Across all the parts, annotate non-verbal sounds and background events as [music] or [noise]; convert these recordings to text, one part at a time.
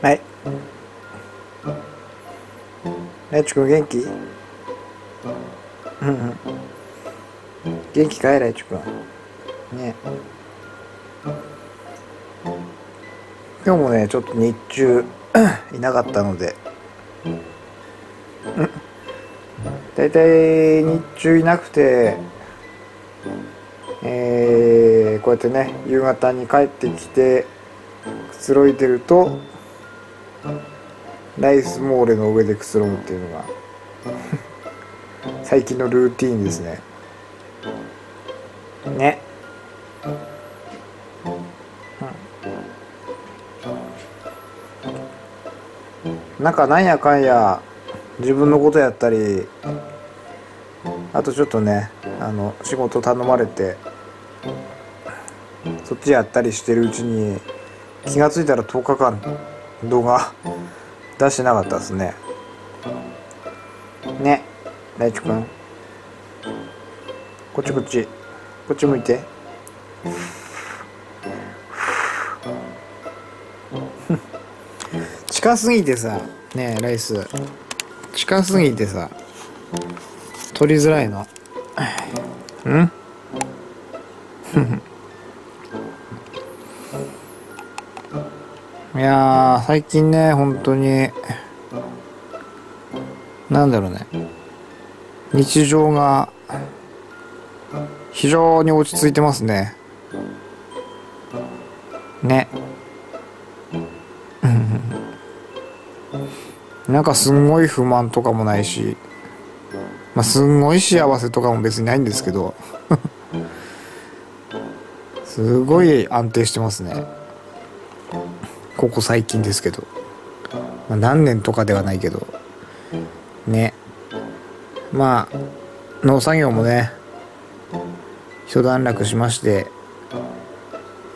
はい。ライチ君元気？うんうん。元気かい？ライチ君。ね。今日もねちょっと日中 [clears throat] いなかったので。だいたい日中いなくてえー、こうやってね夕方に帰ってきてくつろいでるとライスモーレの上でくつろぐっていうのが [laughs] 最近のルーティンですね。ね、うん、なんかなんやかんや自分のことやったりあとちょっとねあの仕事頼まれてそっちやったりしてるうちに気が付いたら10日間動画出してなかったですね。ね大地くんこっちこっち。こっち向いて。[laughs] 近すぎてさねえライス。近すぎてさ取りづらいの。うん？いや最近ね本当になんだろうね。日常が非常に落ち着いてますね。ね。[laughs] なんかすんごい不満とかもないしまあすんごい幸せとかも別にないんですけど。[laughs] すごい安定してますね。ここ最近ですけど、まあ、何年とかではないけど。ね。まあ農作業もね一段落しまして。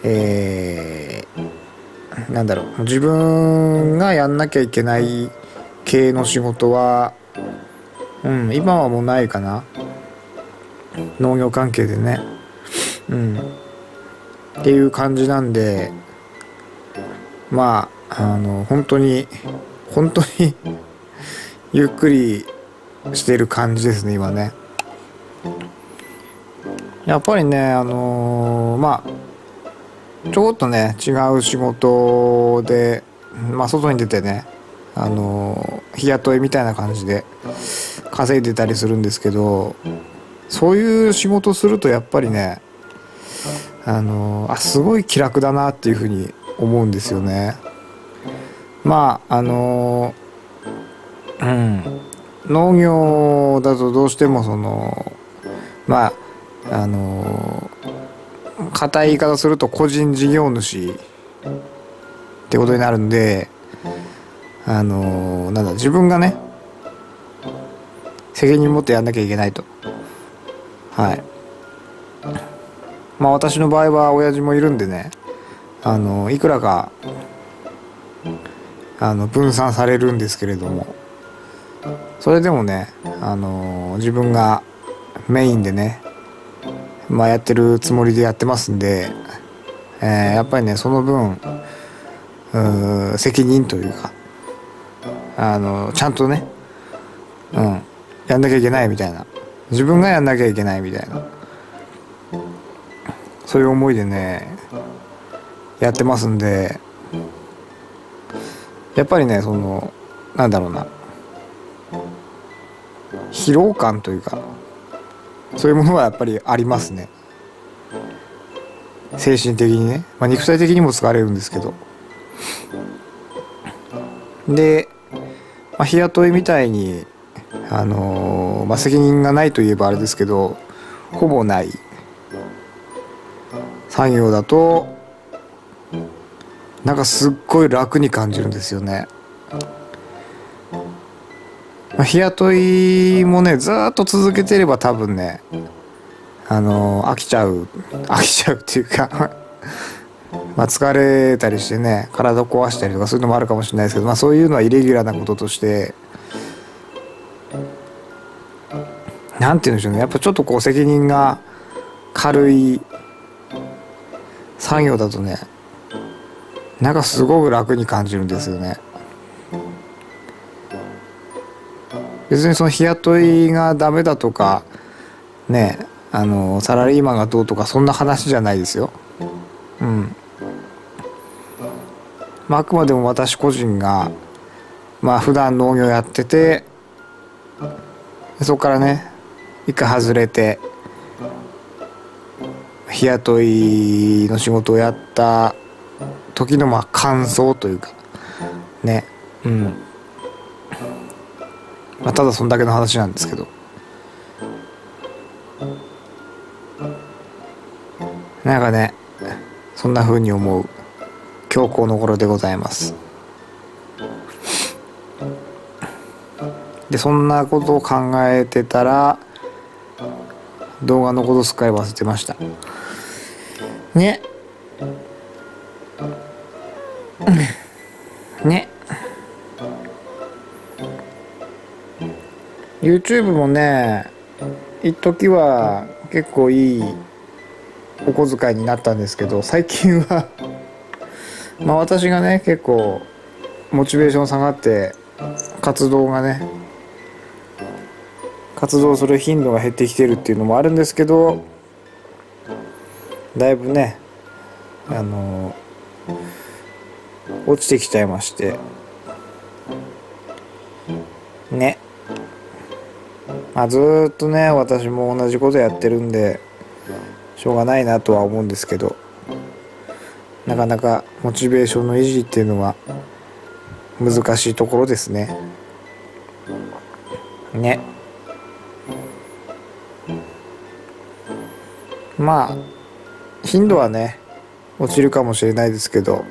えー、なんだろう。自分がやんなきゃいけない系の仕事はうん今はもうないかな。農業関係でね。うん。っていう感じなんでまああの本当に本当に [laughs] ゆっくりしてる感じですね今ね。やっぱりねあのー、まあちょこっとね違う仕事でまあ外に出てねあのー、日雇いみたいな感じで稼いでたりするんですけどそういう仕事するとやっぱりねあの、あすごい気楽だなっていうふうに思うんですよね。まああのうん。農業だとどうしてもそのまああの硬い言い方すると個人事業主ってことになるんであのなんだ自分がね責任持ってやんなきゃいけないと。はい。まあ私の場合は親父もいるんでねあのいくらかあの分散されるんですけれどもそれでもねあの自分がメインでねまあやってるつもりでやってますんで、えー、やっぱりねその分責任というかあのちゃんとねうんやんなきゃいけないみたいな。自分がやんなきゃいけないみたいな。そういう思いでねやってますんでやっぱりねそのなんだろうな。疲労感というかそういうものはやっぱりありますね。精神的にね、まあ、肉体的にも疲れるんですけど。で、まあ、日雇いみたいにあのー、まあ、責任がないといえばあれですけどほぼない。作業だとなんかすっごい楽に感じるんですよね。まあ、日雇いもねずっと続けてれば多分ねあの飽きちゃう [laughs] 飽きちゃうっていうか [laughs] まあ疲れたりしてね体壊したりとかそういうのもあるかもしれないですけど、まあ、そういうのはイレギュラーなこととして何て言うんでしょうねやっぱちょっとこう責任が軽い作業だとねなんかすごく楽に感じるんですよね。別にその日雇いがダメだとかねあのサラリーマンがどうとかそんな話じゃないですよ。うん。まあ、あくまでも私個人がまあ普段農業やっててそこからね一回外れて日雇いの仕事をやった時のまあ感想というかね。うん。まあただそんだけの話なんですけど。なんかねそんな風に思う。今日この頃でございます。でそんなことを考えてたら動画のことすっかり忘れてましたね。ね。YouTube もね一時は結構いいお小遣いになったんですけど最近は。まあ私がね結構モチベーション下がって活動がね活動する頻度が減ってきてるっていうのもあるんですけどだいぶねあの落ちてきちゃいまして。ね。まあずっとね私も同じことやってるんでしょうがないなとは思うんですけど。なかなかモチベーションの維持っていうのは難しいところですね。ね。まあ頻度はね落ちるかもしれないですけど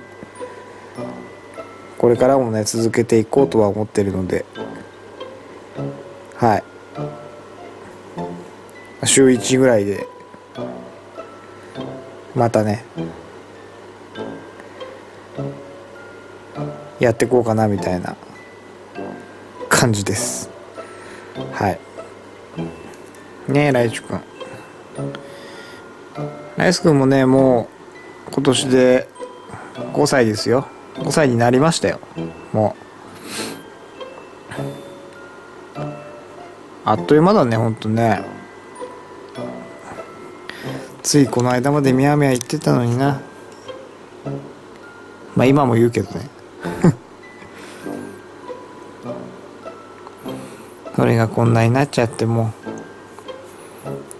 これからもね続けていこうとは思ってるのではい。週1ぐらいでまたねやっていこうかなみたいな感じです。はい。ねえライチ君。ライス君もねもう今年で5歳ですよ。5歳になりましたよ。もう。あっという間だねほんとね。ついこの間までみやみや言ってたのにな。まあ今も言うけどね。[laughs] それがこんなになっちゃっても。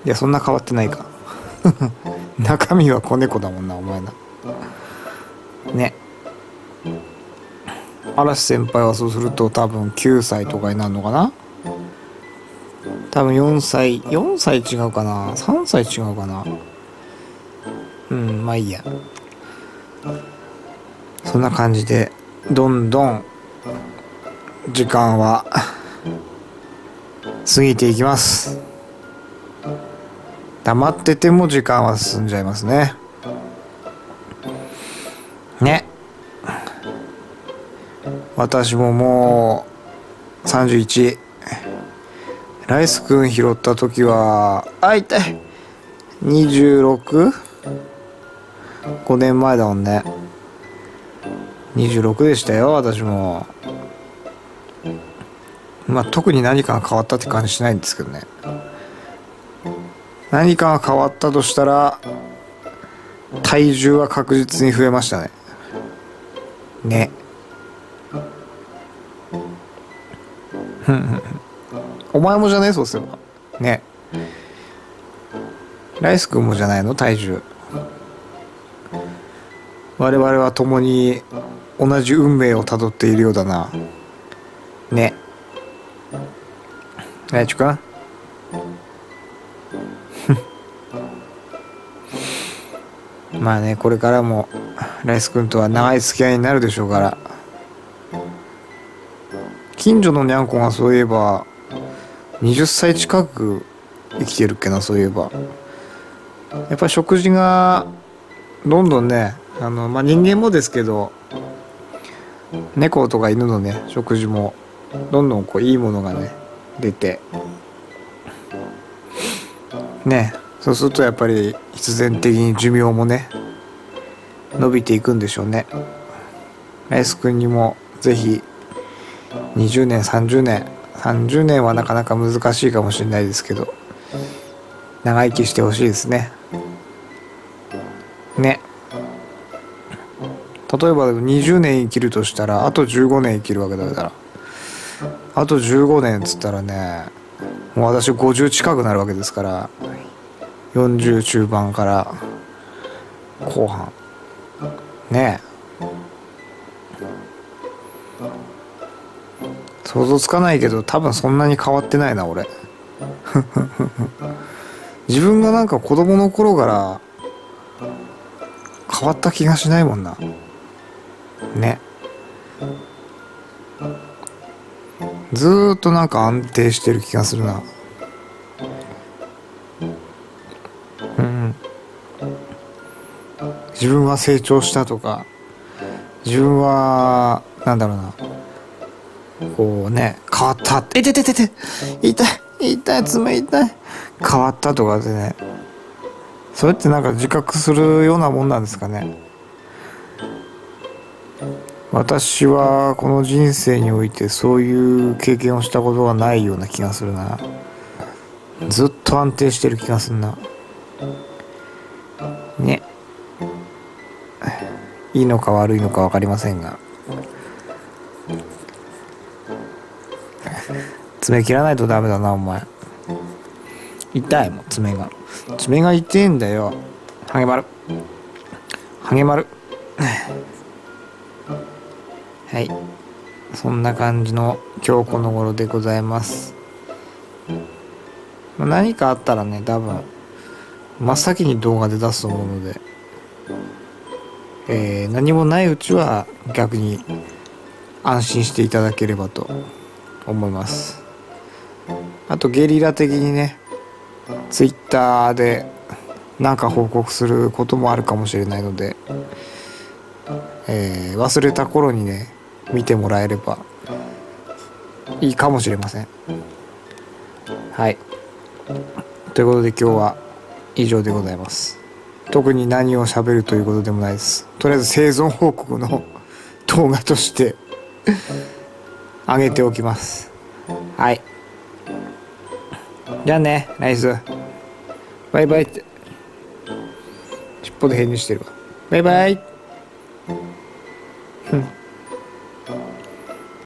ういやそんな変わってないか。[laughs] 中身は子猫だもんなお前な。ね。嵐先輩はそうすると多分9歳とかになるのかな？多分4歳4歳違うかな？3歳違うかな？うんまあいいや。そんな感じでどんどん時間は過ぎていきます。黙ってても時間は進んじゃいますね。ね。私ももう31ライスくん拾った時はあ痛い。26?5 年前だもんね。26でしたよ私も。まあ特に何かが変わったって感じしないんですけどね。何かが変わったとしたら体重は確実に増えましたね。ね。お前もじゃねそうすれば。ね。ライス君もじゃないの？体重。我々は共に同じ運命をたどっているようだな。ね。ライチ君？まあねこれからもライス君とは長い付き合いになるでしょうから。近所のにゃんこがそういえば20歳近く生きてるっけなそういえば。やっぱ食事がどんどんねあの、まあ、人間もですけど猫とか犬のね食事もどんどんこういいものがね出て。ねそうするとやっぱり必然的に寿命もね伸びていくんでしょうね。ライス君にもぜひ20年30年30年はなかなか難しいかもしれないですけど長生きしてほしいですね。ね。例えば20年生きるとしたらあと15年生きるわけだからあと15年っつったらねもう私50近くなるわけですから40中盤から後半。ねえ。想像つかないけど多分そんなに変わってないな俺。[laughs] 自分がなんか子供の頃から変わった気がしないもんな。ね。ずっとなんか安定してる気がするな。分は成長したとか自分はなんだろうな。こうね変わった。って痛い痛い痛い。痛い痛い爪痛い。変わったとかでね。それってなんか自覚するようなもんなんですかね。私はこの人生においてそういう経験をしたことがないような気がするな。ずっと安定してる気がするな。ね。いいのか悪いのか分かりませんが。爪切らないとダメだなお前。痛いもん爪が。爪が痛いんだよ。ハゲマルハゲマル [sighs] はい。そんな感じの今日この頃でございます。何かあったらね多分真っ先に動画で出すと思うので、えー、何もないうちは逆に安心していただければと思います。あとゲリラ的にねツイッターで何か報告することもあるかもしれないので、えー、忘れた頃にね見てもらえればいいかもしれません。はい。ということで今日は以上でございます。特に何を喋るということでもないです。とりあえず生存報告の [laughs] 動画として [laughs] 上げておきます。はい。じゃあねナイス。バイバイ。って尻尾で返事してるわ。バイバイ。う [laughs] ん